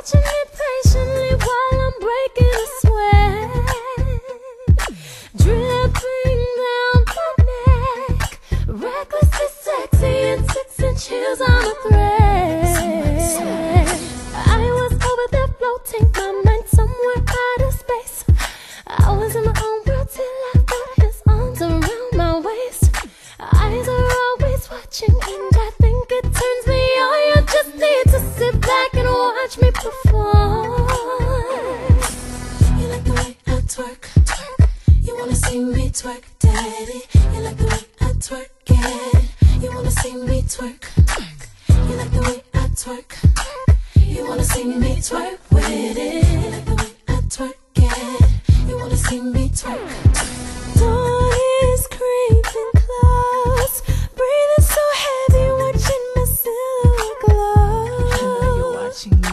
watching me patiently while I'm breaking a sweat. Dream twerk, daddy? You like the way I twerk it? You wanna see me twerk? You like the way I twerk? You wanna see me twerk with it? You like the way I twerk it? You wanna see me twerk? Dawn is creeping close, breathing so heavy, watching my silhouette glow. You're watching me.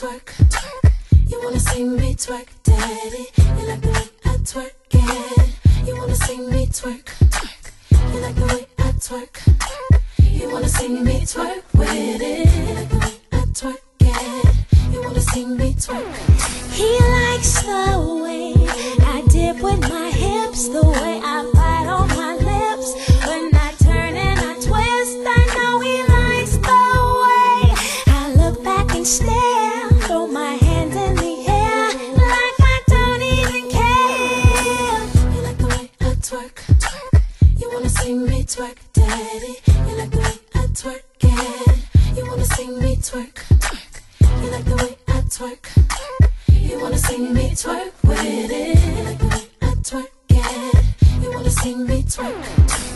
Twerk, twerk. You wanna see me twerk, daddy. You like the way I twerk it. You wanna see me twerk, twerk. You like the way I twerk, twerk. You wanna see me twerk with it. You like the way I twerk it. You wanna see me twerk. He likes the way I dip with my hips, the way I bite on my lips. When I turn and I twist, I know he likes the way I look back and stare. Twerk, twerk. You wanna see me twerk, daddy. You like the way I twerk it. You wanna see me twerk, twerk. You like the way I twerk, twerk. You wanna see me twerk with it. You like the way I twerk it. You wanna see me twerk.